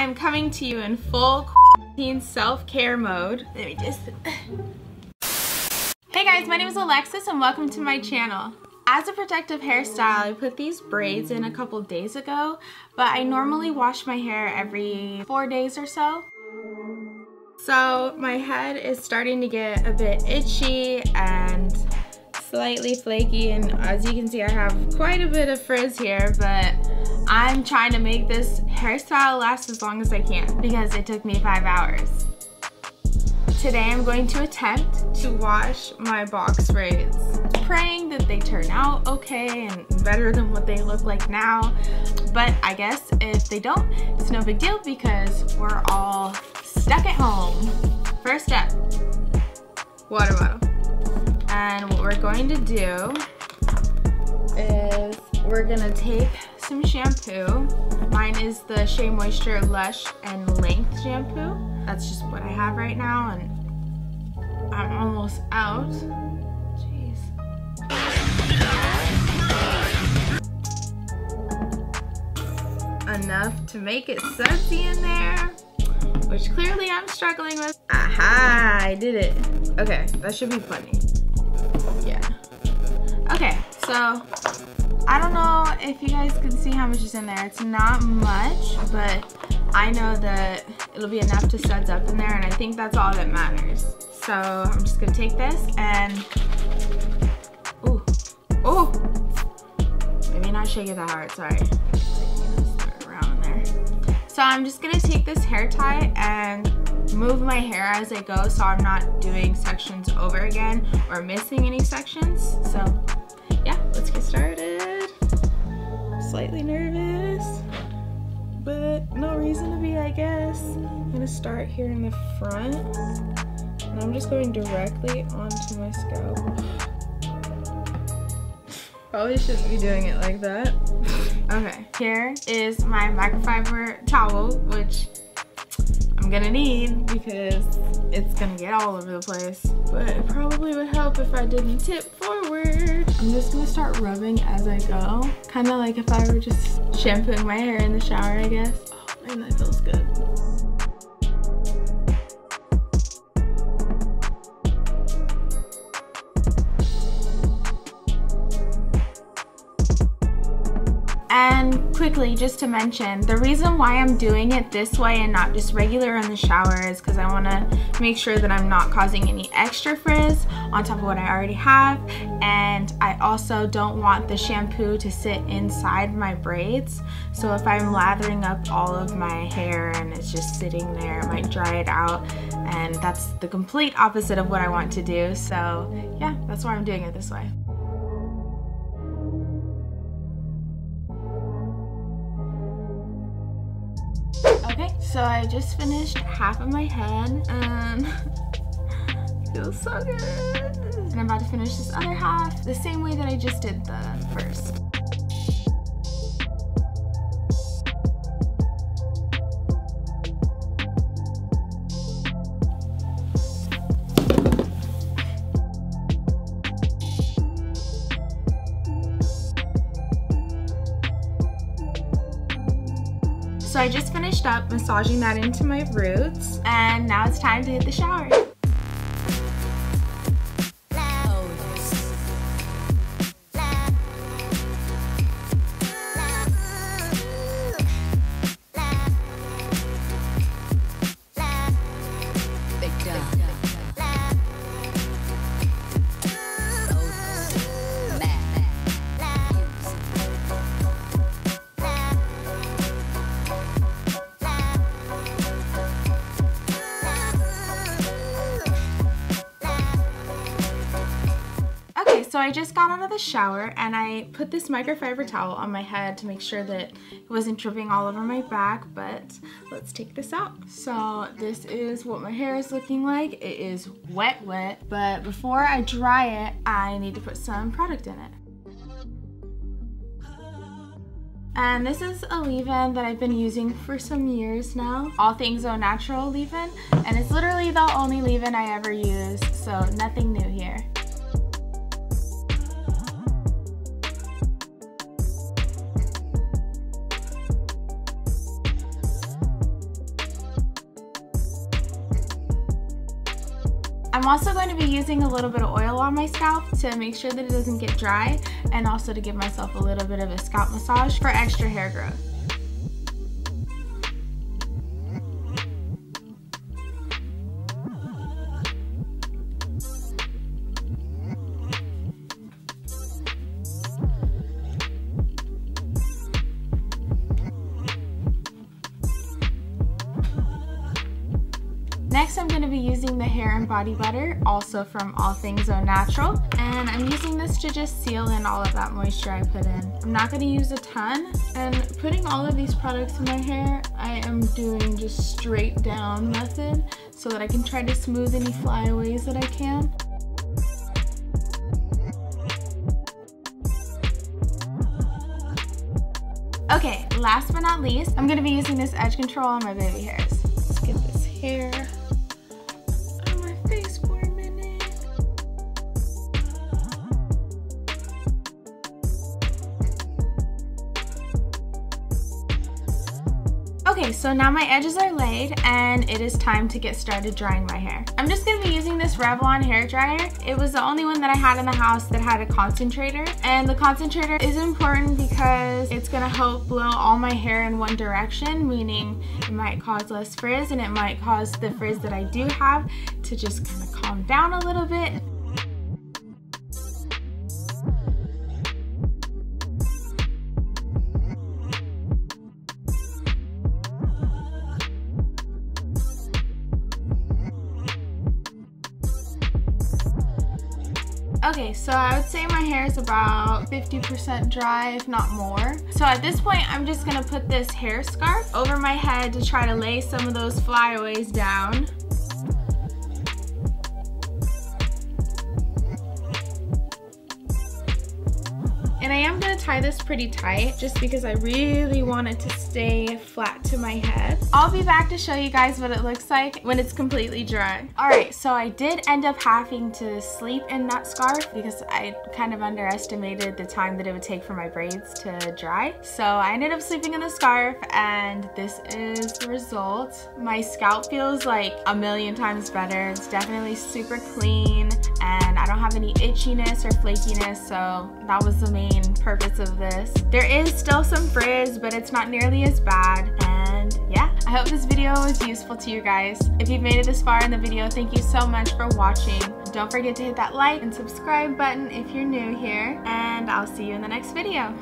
I am coming to you in full quarantine self-care mode. Let me just... hey guys, my name is Elexis and welcome to my channel. As a protective hairstyle, I put these braids in a couple days ago, but I normally wash my hair every four days or so. So my head is starting to get a bit itchy and slightly flaky and as you can see I have quite a bit of frizz here but I'm trying to make this hairstyle last as long as I can because it took me five hours. Today I'm going to attempt to wash my box braids, praying that they turn out okay and better than what they look like now. But I guess if they don't, it's no big deal because we're all stuck at home. First step, water bottle. And what we're going to do is we're gonna take some shampoo. Mine is the Shea Moisture Lush and Length shampoo. That's just what I have right now and I'm almost out. Jeez. Enough to make it sudsy in there, which clearly I'm struggling with. Aha, I did it. Okay, that should be funny. Yeah. Okay, so I don't know if you guys can see how much is in there. It's not much, but I know that it'll be enough to suds up in there and I think that's all that matters. So I'm just gonna take this and, ooh, ooh, maybe not shake it that hard, sorry. So I'm just gonna take this hair tie and move my hair as I go so I'm not doing sections over again or missing any sections. So yeah, let's get started. Slightly nervous, but no reason to be, I guess. I'm gonna start here in the front, and I'm just going directly onto my scalp. Probably shouldn't be doing it like that. okay, here is my microfiber towel, which I'm gonna need because it's gonna get all over the place. But it probably would help if I didn't tip forward. I'm just gonna start rubbing as I go. Kind of like if I were just shampooing my hair in the shower, I guess. Oh man, that feels good. Just to mention, the reason why I'm doing it this way and not just regular in the shower is because I want to make sure that I'm not causing any extra frizz on top of what I already have. And I also don't want the shampoo to sit inside my braids. So if I'm lathering up all of my hair and it's just sitting there, it might dry it out. And that's the complete opposite of what I want to do. So yeah, that's why I'm doing it this way. So I just finished half of my head and feels so good. And I'm about to finish this other half the same way that I just did the first. Finished up massaging that into my roots and now it's time to hit the shower. So I just got out of the shower and I put this microfiber towel on my head to make sure that it wasn't dripping all over my back, but let's take this out. So this is what my hair is looking like. It is wet, wet, but before I dry it, I need to put some product in it. And this is a leave-in that I've been using for some years now. All Things Au Natural leave-in. And it's literally the only leave-in I ever use, so nothing new here. Also going to be using a little bit of oil on my scalp to make sure that it doesn't get dry and also to give myself a little bit of a scalp massage for extra hair growth. Next I'm going to be using the hair and body butter, also from All Things Au Natural. And I'm using this to just seal in all of that moisture I put in. I'm not going to use a ton. And putting all of these products in my hair, I am doing just straight down method so that I can try to smooth any flyaways that I can. Okay, last but not least, I'm gonna be using this edge control on my baby hairs. Let's get this hair So now my edges are laid and it is time to get started drying my hair. I'm just gonna be using this Revlon hair dryer. It was the only one that I had in the house that had a concentrator. And the concentrator is important because it's gonna help blow all my hair in one direction, meaning it might cause less frizz and it might cause the frizz that I do have to just kind of calm down a little bit. Okay, so I would say my hair is about 50% dry, if not more. So at this point, I'm just gonna put this hair scarf over my head to try to lay some of those flyaways down. And I am to tie this pretty tight just because I really want it to stay flat to my head. I'll be back to show you guys what it looks like when it's completely dry. Alright, so I did end up having to sleep in that scarf because I kind of underestimated the time that it would take for my braids to dry. So I ended up sleeping in the scarf and this is the result. My scalp feels like a million times better. It's definitely super clean and I don't have any itchiness or flakiness so that was the main purpose of this. There is still some frizz but it's not nearly as bad and yeah I hope this video was useful to you guys. If you've made it this far in the video thank you so much for watching. Don't forget to hit that like and subscribe button if you're new here and I'll see you in the next video.